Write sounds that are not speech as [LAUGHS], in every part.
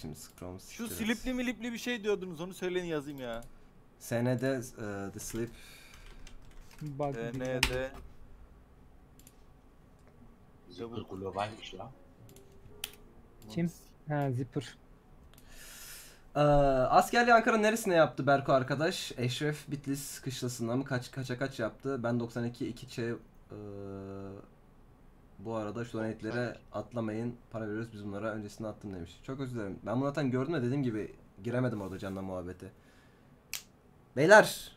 şimdi Scrum Şu Secrets. slipli milipli bir şey diyordunuz onu söyleyin yazayım ya. Senede e, The Slip Bak. DND. Zıpır globalmiş lan. Kim? Ha Zipper. Ee, askerliği Ankara'nın neresine yaptı Berko arkadaş? Eşref Bitlis kışlasında mı kaç kaça kaç yaptı? Ben 92 iki şey ee, bu arada şu donate'lere atlamayın. Para veriyoruz biz bunlara öncesinde attım demiş. Çok özür dilerim. Ben bunu zaten gördüm de dediğim gibi giremedim orada canla muhabbete. Beyler.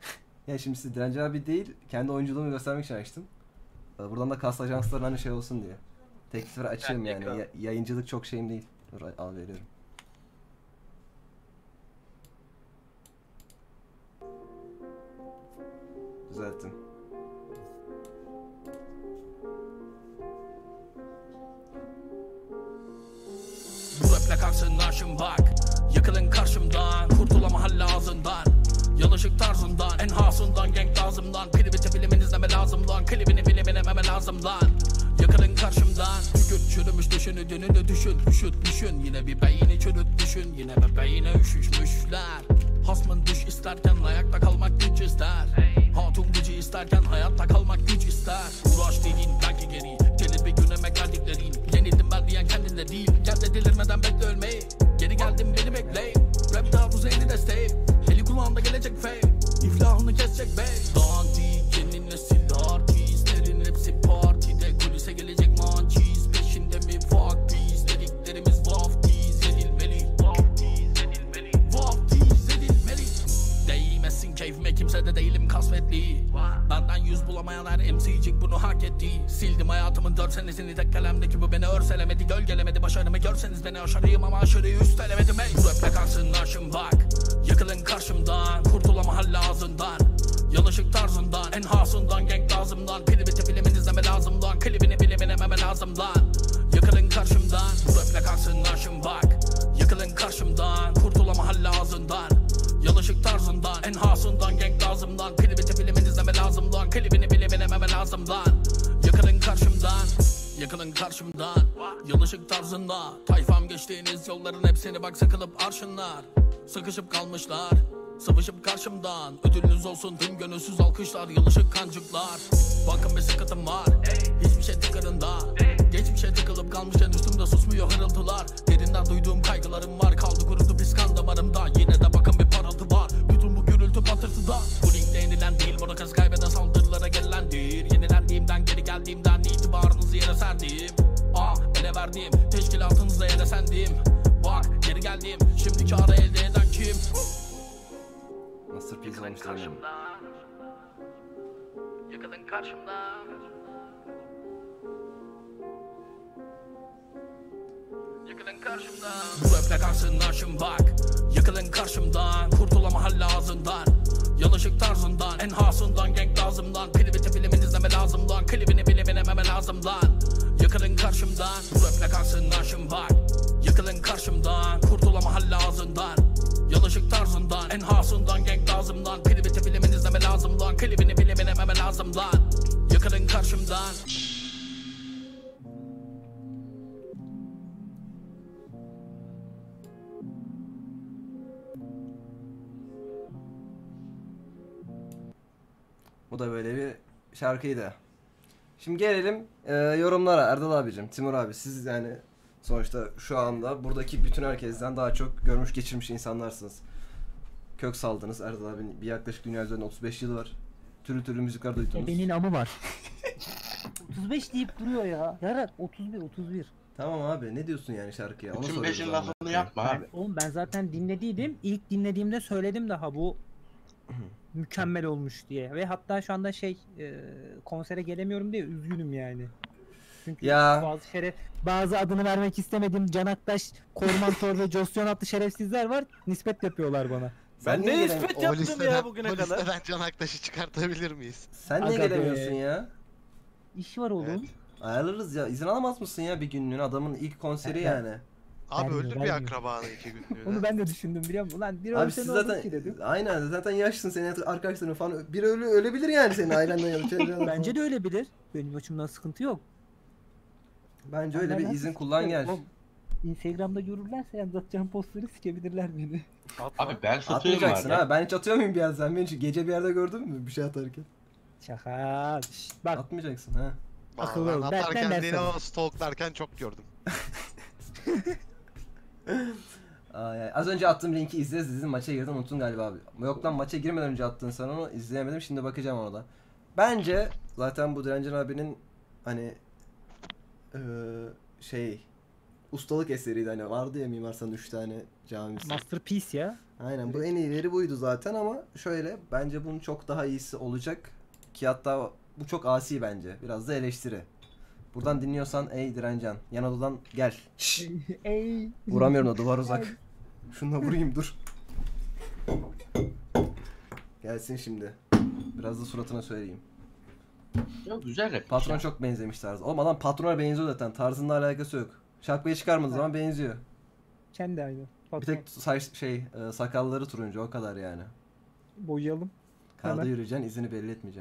[LAUGHS] ya şimdi size Direnci abi değil kendi oyunculuğumu göstermek için açtım. Ee, Buradan da kas ajanslarına hani şey olsun diye. Teklifleri açayım yani. Ya- yayıncılık çok şeyim değil. Dur al veriyorum. Düzelttim. Bu raple karşılaşım bak. Yıkılın karşımdan Kurtulama hal ağzından. Yalışık tarzından En hasından Genk lazımdan Private filmin izleme lazım lan Klibini bilemememe lazım lan. Yıkılın karşımdan Tükür çürümüş düşünü dününü düşün Üşüt düşün. Yine bir beyni çürüt düşün. Yine bir beyine üşüşmüşler. Hasmın düş isterken ayakta kalmak güç ister. Hatun gücü isterken hayatta kalmak güç ister. Uğraş dediğin belki geri Gelir bir gün emek verdiklerin Diyen kendinde değil. Gel de delirmeden bekle ölmeyi. Geri geldim beni bekle Rap taarruzu eli desteği Eli kulağında gelecek fey İflahını kesecek bey hayatımın dört senesini tek kalemdeki bu beni örselemedi Gölgelemedi başarımı görseniz beni aşarıyım ama aşırıyı üstelemedim. Ey raple karşılaşım bak. Yıkılın karşımdan Kurtulama hal ağzından. Yalışık tarzından En hasından genk lazımdan Private filmin izleme lazım lan Klibini bilemememe lazım lan Yıkılın karşımdan raple karşılaşım bak. Yıkılın karşımdan Kurtulama hal ağzından. Yalışık tarzından En hasından genk lazımdan Private filmin izleme lazım Klibini bilemememe lazım lan Yakılın karşımdan Yalışık tarzında. Tayfam geçtiğiniz yolların hepsini bak sıkılıp arşınlar. Sıkışıp kalmışlar Sıvışıp karşımdan. Ödülünüz olsun tüm gönülsüz alkışlar Yalışık kancıklar. Bakın bir sıkıntım var Hiçbir şey Olmuş demiyorum. Yıkılın karşımda. Yıkılın karşımda. Bu raple karşılaşım bak Yıkılın karşımdan Kurtulama hal ağzından. Yalışık tarzından En hasından genk lazımdan Private filmin izleme lazım lan Klibini bilemememe lazım lan Yıkılın karşımdan Bu raple karşılaşım bak Yıkılın karşımdan Kurtulama hal ağzından Yalışık tarzından En hasından genk lazımdan Private filmin izleme lazım lan. Klibini bilemememe lazım lan. Yıkılın karşımdan. Bu da böyle bir şarkıydı. Şimdi gelelim e, yorumlara. Erdal abicim, Timur abi siz yani sonuçta şu anda buradaki bütün herkesten daha çok görmüş geçirmiş insanlarsınız. Kök saldınız Erdal abinin bir yaklaşık dünya üzerinde 35 yılı var. Türlü türlü müzikler duydunuz. Ebenin amı var. [LAUGHS] 35 deyip duruyor ya. Yarat 31 31. Tamam abi ne diyorsun yani şarkıya? Onu Bütün beşin abi. lafını yapma abi. Oğlum ben zaten dinlediydim. İlk dinlediğimde söyledim daha bu mükemmel olmuş diye. Ve hatta şu anda şey e, konsere gelemiyorum diye üzgünüm yani. Çünkü Ya. bazı şeref bazı adını vermek istemedim. Can Aktaş, Kormantor ve Josyon adlı şerefsizler var. Nispet yapıyorlar bana. Ben niye ne nispet O yaptım listeden, ya bugüne o kadar. listeden Can Aktaş'ı çıkartabilir miyiz? Sen niye Aga be. gelemiyorsun ya? İş var oğlum. Evet. Ayarlarız ya. İzin alamaz mısın ya bir günlüğüne adamın ilk konseri Ben- yani. Abi Vermiyor, öldür bir vermiyor. akrabanı iki [LAUGHS] günlüğüne. Onu ben de düşündüm biliyor musun? Ulan bir Abi ölse siz ne olur zaten ki dedim. aynen zaten yaşlısın senin arkadaşların falan bir ölü ölebilir yani senin ailenden ya da [LAUGHS] çevrenden Bence de öyle bilir. Benim açımdan sıkıntı yok. Bence öyle bir izin kullan gel. Oğlum, Instagram'da görürlerse yalnız atacağım postları sikebilirler beni. Abi ben satıyorum Atmayacaksın abi. ha. Ben hiç atıyor muyum bir yer? Sen beni gece bir yerde gördün mü bir şey atarken? Şaka. Şşt, bak Atmayacaksın ha. Akıllı ol. Ben Ben- atarken ben değil sana. ama stalklarken çok gördüm. [LAUGHS] Az önce attığım linki izle dedin maça girdin unuttun galiba abi. Yok lan maça girmeden önce attın sen onu izleyemedim şimdi bakacağım ona da. Bence zaten bu Direncen abinin hani eee, şey ustalık eseriydi hani vardı ya Mimar Sinan'ın 3 tane camisi. masterpiece ya. Aynen bu en iyileri buydu zaten ama şöyle bence bunun çok daha iyisi olacak ki hatta bu çok asi bence biraz da eleştiri. Buradan dinliyorsan ey Direncen yan odadan gel. [LAUGHS] Ey. Vuramıyorum da duvar uzak. Şununla vurayım dur. Gelsin şimdi. Biraz da suratına söyleyeyim. Ya güzel rap. Patron çok benzemiş tarzı. Oğlum adam patrona benziyor zaten. Tarzınla alakası yok. Şapkayı çıkarmadığı zaman benziyor. Kendi aynı. Bir Patron. tek saç şey e, sakalları turuncu o kadar yani. Boyayalım. Karda Hemen. yürüyeceksin izini belli etmeyeceksin.